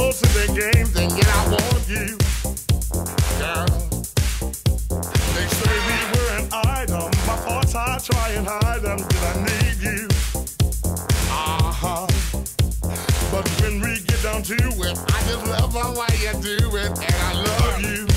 you played the game, games, and yet I want you, girl. They say we were an item, my thoughts I try and hide them, did I need you. Uh-huh. But when we get down to it, I just love the way you do it, and I love you.